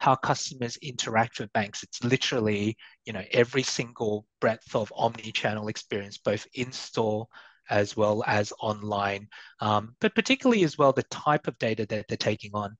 how customers interact with banks. It's literally, you know, every single breadth of omni-channel experience, both in-store as well as online, um, but particularly as well the type of data that they're taking on.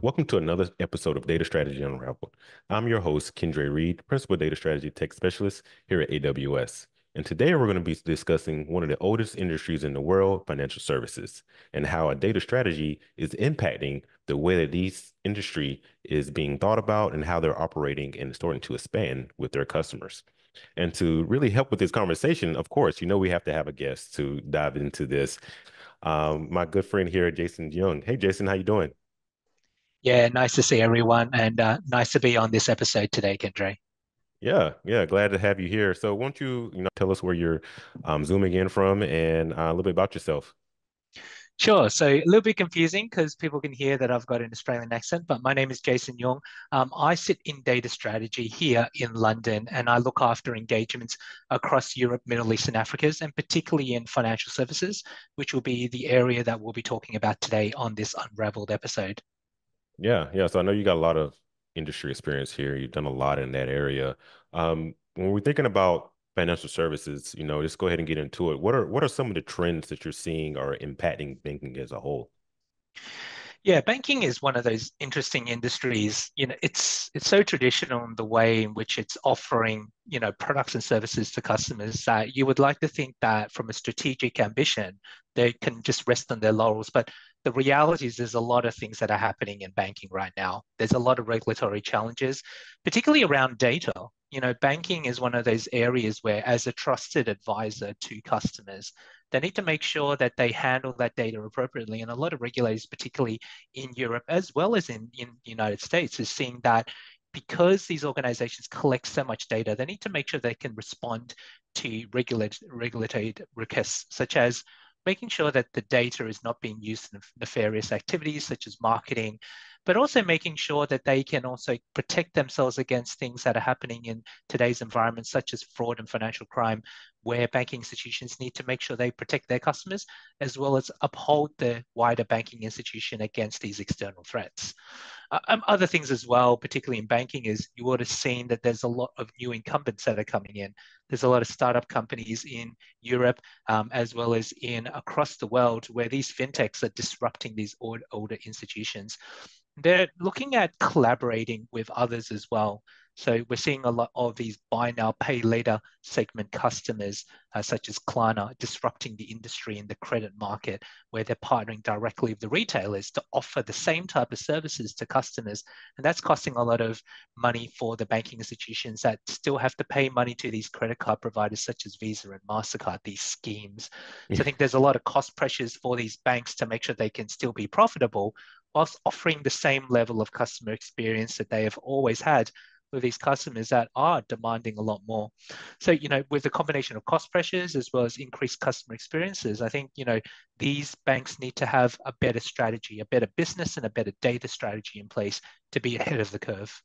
Welcome to another episode of Data Strategy Unraveled. I'm your host, Kendra Reed, Principal Data Strategy Tech Specialist here at AWS. And today we're going to be discussing one of the oldest industries in the world, financial services, and how a data strategy is impacting the way that these industry is being thought about and how they're operating and starting to expand with their customers. And to really help with this conversation, of course, you know we have to have a guest to dive into this. Um, my good friend here, Jason Young. Hey, Jason, how you doing? Yeah, nice to see everyone, and uh, nice to be on this episode today, Kendra. Yeah, yeah, glad to have you here. So, won't you, you know, tell us where you're um, zooming in from and uh, a little bit about yourself? Sure. So a little bit confusing because people can hear that I've got an Australian accent, but my name is Jason Young. Um, I sit in data strategy here in London, and I look after engagements across Europe, Middle East, and Africa, and particularly in financial services, which will be the area that we'll be talking about today on this Unraveled episode. Yeah, yeah. So I know you got a lot of industry experience here. You've done a lot in that area. Um, when we're thinking about financial services, you know, just go ahead and get into it. What are what are some of the trends that you're seeing are impacting banking as a whole? Yeah, banking is one of those interesting industries. You know, it's it's so traditional in the way in which it's offering, you know, products and services to customers that you would like to think that from a strategic ambition, they can just rest on their laurels. But the reality is there's a lot of things that are happening in banking right now. There's a lot of regulatory challenges, particularly around data. You know, banking is one of those areas where, as a trusted advisor to customers, they need to make sure that they handle that data appropriately. And a lot of regulators, particularly in Europe as well as in, in the United States, is seeing that because these organizations collect so much data, they need to make sure they can respond to regulate, regulatory requests, such as making sure that the data is not being used in nefarious activities such as marketing, but also making sure that they can also protect themselves against things that are happening in today's environment, such as fraud and financial crime, where banking institutions need to make sure they protect their customers as well as uphold the wider banking institution against these external threats. Uh, um, other things as well, particularly in banking, is you would have seen that there's a lot of new incumbents that are coming in. There's a lot of startup companies in Europe um, as well as in across the world where these fintechs are disrupting these old, older institutions. They're looking at collaborating with others as well. So we're seeing a lot of these buy now, pay later segment customers, uh, such as Klarna, disrupting the industry in the credit market, where they're partnering directly with the retailers to offer the same type of services to customers. And that's costing a lot of money for the banking institutions that still have to pay money to these credit card providers, such as Visa and MasterCard, these schemes. So I think there's a lot of cost pressures for these banks to make sure they can still be profitable whilst offering the same level of customer experience that they have always had with these customers that are demanding a lot more. So, you know, with the combination of cost pressures as well as increased customer experiences, I think, you know, these banks need to have a better strategy, a better business and a better data strategy in place to be ahead of the curve.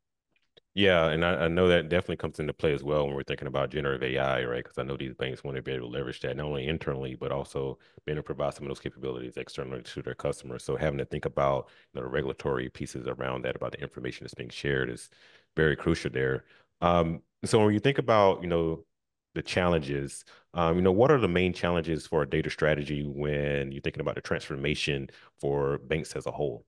Yeah, and I, I, know that definitely comes into play as well when we're thinking about generative AI, right? Because I know these banks want to be able to leverage that not only internally, but also being able to provide some of those capabilities externally to their customers. So having to think about you know, the regulatory pieces around that, about the information that's being shared is very crucial there. Um, so when you think about, you know, the challenges, um, you know, what are the main challenges for a data strategy when you're thinking about the transformation for banks as a whole?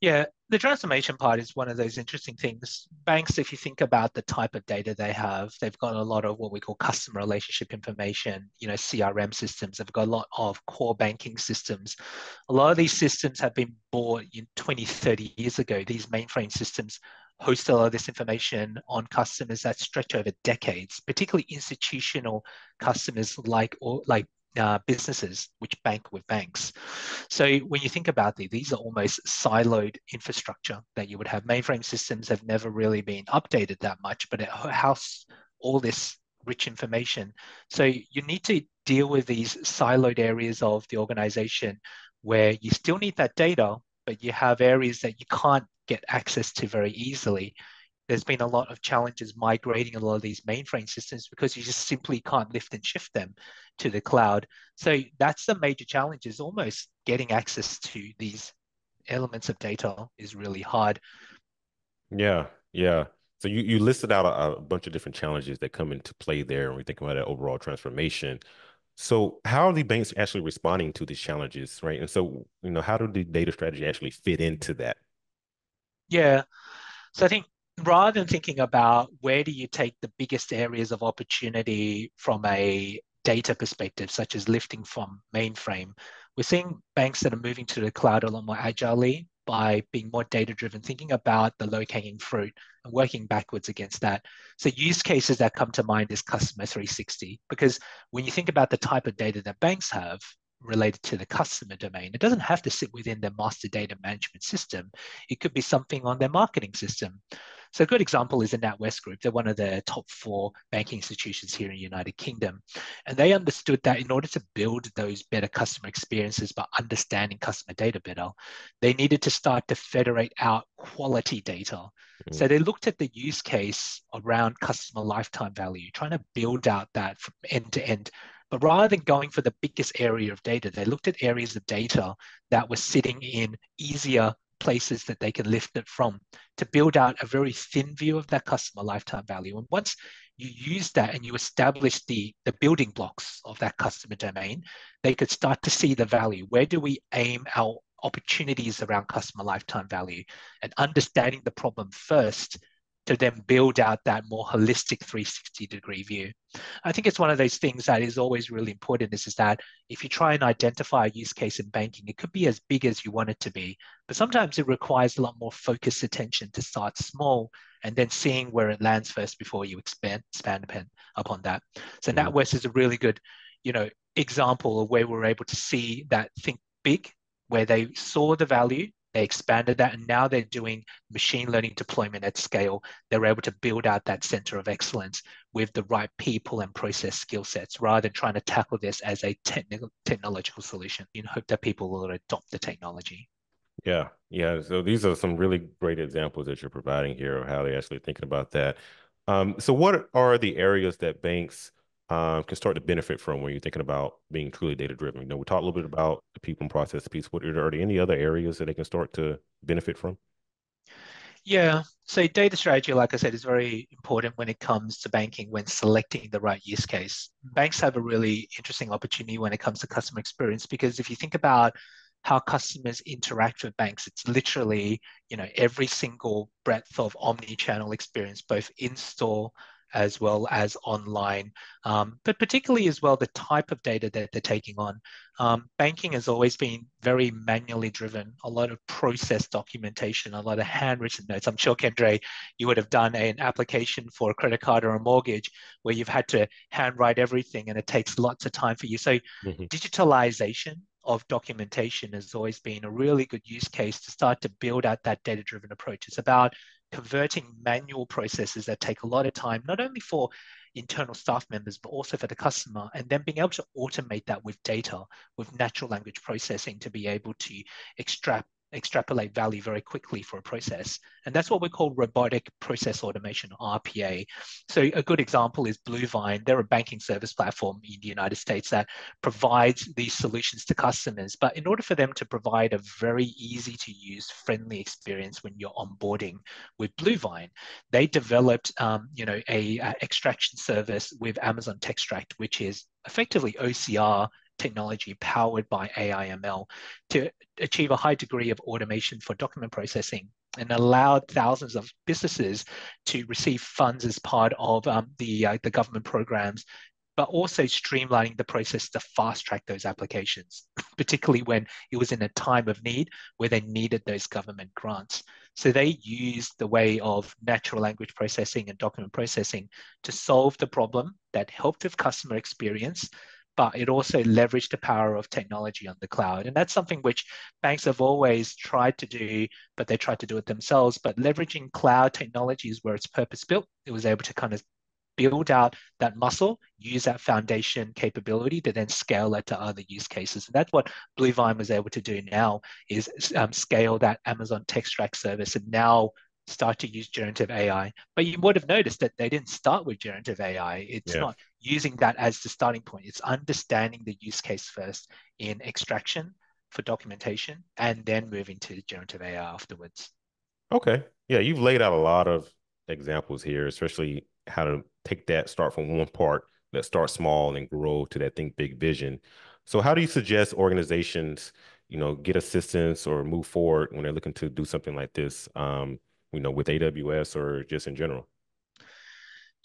Yeah, the transformation part is one of those interesting things. Banks, if you think about the type of data they have, they've got a lot of what we call customer relationship information, you know, CRM systems. They've got a lot of core banking systems. A lot of these systems have been bought in 20, 30 years ago. These mainframe systems host a lot of this information on customers that stretch over decades, particularly institutional customers like or like uh, businesses which bank with banks. So when you think about these, these are almost siloed infrastructure that you would have. Mainframe systems have never really been updated that much, but it house all this rich information. So you need to deal with these siloed areas of the organization where you still need that data, but you have areas that you can't get access to very easily there's been a lot of challenges migrating a lot of these mainframe systems because you just simply can't lift and shift them to the cloud. So that's the major challenge is almost getting access to these elements of data is really hard. Yeah, yeah. So you, you listed out a, a bunch of different challenges that come into play there when we think about that overall transformation. So how are the banks actually responding to these challenges, right? And so, you know, how do the data strategy actually fit into that? Yeah. So I think rather than thinking about where do you take the biggest areas of opportunity from a data perspective, such as lifting from mainframe, we're seeing banks that are moving to the cloud a lot more agilely by being more data driven, thinking about the low hanging fruit and working backwards against that. So, use cases that come to mind is customer 360, because when you think about the type of data that banks have, related to the customer domain. It doesn't have to sit within their master data management system. It could be something on their marketing system. So a good example is the NatWest Group. They're one of the top four banking institutions here in the United Kingdom. And they understood that in order to build those better customer experiences by understanding customer data better, they needed to start to federate out quality data. Mm-hmm. So they looked at the use case around customer lifetime value, trying to build out that from end to end but rather than going for the biggest area of data, they looked at areas of data that were sitting in easier places that they can lift it from to build out a very thin view of that customer lifetime value. And once you use that and you establish the, the building blocks of that customer domain, they could start to see the value. Where do we aim our opportunities around customer lifetime value and understanding the problem first to then build out that more holistic 360 degree view. I think it's one of those things that is always really important is, is that if you try and identify a use case in banking, it could be as big as you want it to be, but sometimes it requires a lot more focused attention to start small and then seeing where it lands first before you expand, expand upon, upon that. So mm-hmm. NatWest is a really good, you know, example of where we're able to see that think big, where they saw the value they expanded that and now they're doing machine learning deployment at scale. They're able to build out that center of excellence with the right people and process skill sets rather than trying to tackle this as a technical technological solution. You hope that people will adopt the technology. Yeah, yeah. So these are some really great examples that you're providing here of how they're actually thinking about that. Um, so what are the areas that banks um, can start to benefit from when you're thinking about being truly data driven? You know, we talked a little bit about the people and process piece. What are there any other areas that they can start to benefit from? Yeah, so data strategy, like I said, is very important when it comes to banking when selecting the right use case. Banks have a really interesting opportunity when it comes to customer experience because if you think about how customers interact with banks, it's literally, you know, every single breadth of omni-channel experience, both in store as well as online, um, but particularly as well the type of data that they're taking on. Um, banking has always been very manually driven, a lot of process documentation, a lot of handwritten notes. I'm sure, Kendra, you would have done an application for a credit card or a mortgage where you've had to handwrite everything and it takes lots of time for you. So, mm-hmm. digitalization of documentation has always been a really good use case to start to build out that data driven approach. It's about converting manual processes that take a lot of time, not only for internal staff members, but also for the customer, and then being able to automate that with data, with natural language processing to be able to extract extrapolate value very quickly for a process. And that's what we call robotic process automation, RPA. So a good example is Bluevine. They're a banking service platform in the United States that provides these solutions to customers. But in order for them to provide a very easy to use, friendly experience when you're onboarding with Bluevine, they developed, um, you know, a, a extraction service with Amazon Textract, which is effectively OCR technology powered by AI/ML to achieve a high degree of automation for document processing and allowed thousands of businesses to receive funds as part of um, the, uh, the government programs but also streamlining the process to fast track those applications, particularly when it was in a time of need where they needed those government grants. So they used the way of natural language processing and document processing to solve the problem that helped with customer experience, but it also leveraged the power of technology on the cloud. And that's something which banks have always tried to do, but they tried to do it themselves. But leveraging cloud technologies where it's purpose built, it was able to kind of build out that muscle, use that foundation capability to then scale it to other use cases. And that's what Bluevine was able to do now is um, scale that Amazon Textract service and now start to use generative AI. But you would have noticed that they didn't start with generative AI. It's yeah. not using that as the starting point. It's understanding the use case first in extraction for documentation and then moving to generative AI afterwards. Okay. Yeah, you've laid out a lot of examples here, especially how to take that, start from one part that start small and grow to that think big vision. So how do you suggest organizations, you know, get assistance or move forward when they're looking to do something like this, um, you know, with AWS or just in general?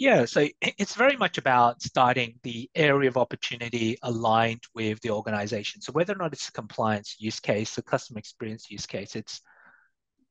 Yeah, so it's very much about starting the area of opportunity aligned with the organization. So whether or not it's a compliance use case, a customer experience use case, it's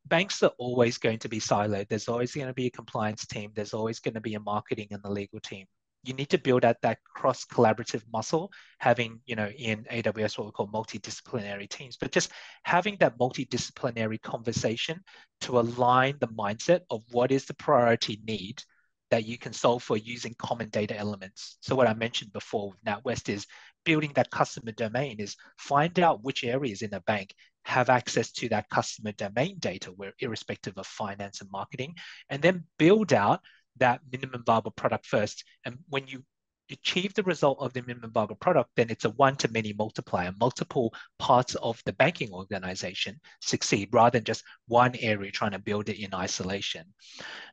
banks are always going to be siloed. There's always going to be a compliance team. There's always going to be a marketing and the legal team you need to build out that cross collaborative muscle having you know in aws what we call multidisciplinary teams but just having that multidisciplinary conversation to align the mindset of what is the priority need that you can solve for using common data elements so what i mentioned before with NatWest is building that customer domain is find out which areas in a bank have access to that customer domain data where irrespective of finance and marketing and then build out that minimum viable product first. And when you achieve the result of the minimum viable product, then it's a one to many multiplier. Multiple parts of the banking organization succeed rather than just one area trying to build it in isolation.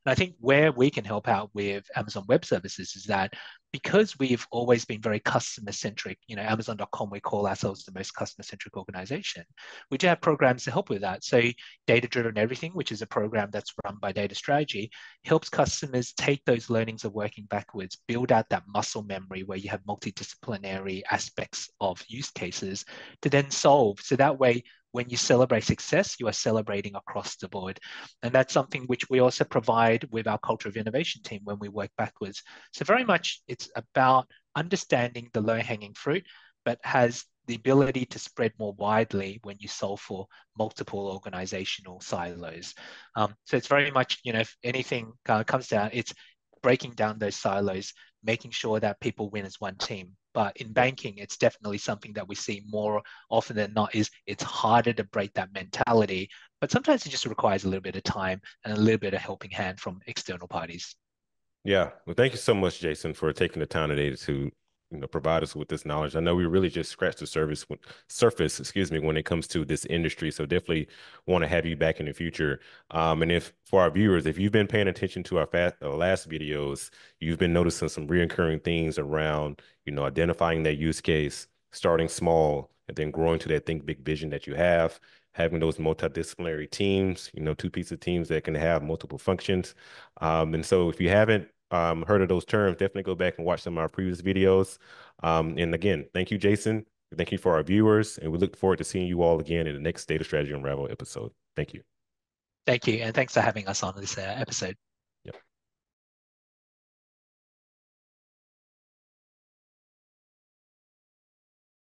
And I think where we can help out with Amazon Web Services is that because we've always been very customer centric, you know, Amazon.com, we call ourselves the most customer centric organization. We do have programs to help with that. So, Data Driven Everything, which is a program that's run by Data Strategy, helps customers take those learnings of working backwards, build out that muscle memory where you have multidisciplinary aspects of use cases to then solve. So that way, when you celebrate success, you are celebrating across the board. And that's something which we also provide with our culture of innovation team when we work backwards. So, very much it's about understanding the low hanging fruit, but has the ability to spread more widely when you solve for multiple organizational silos. Um, so it's very much, you know, if anything uh, comes down, it's breaking down those silos, making sure that people win as one team. But in banking, it's definitely something that we see more often than not is it's harder to break that mentality. But sometimes it just requires a little bit of time and a little bit of helping hand from external parties. Yeah. Well, thank you so much, Jason, for taking the time today to you know provide us with this knowledge. I know we really just scratched the surface surface, excuse me, when it comes to this industry. So definitely want to have you back in the future. Um, and if for our viewers, if you've been paying attention to our fast, uh, last videos, you've been noticing some reoccurring things around you know identifying that use case, starting small, and then growing to that think big vision that you have having those multidisciplinary teams, you know, two pizza teams that can have multiple functions. Um, and so if you haven't um, heard of those terms, definitely go back and watch some of our previous videos. Um, and again, thank you, Jason. Thank you for our viewers, and we look forward to seeing you all again in the next Data Strategy Unravel episode. Thank you. Thank you, and thanks for having us on this uh, episode.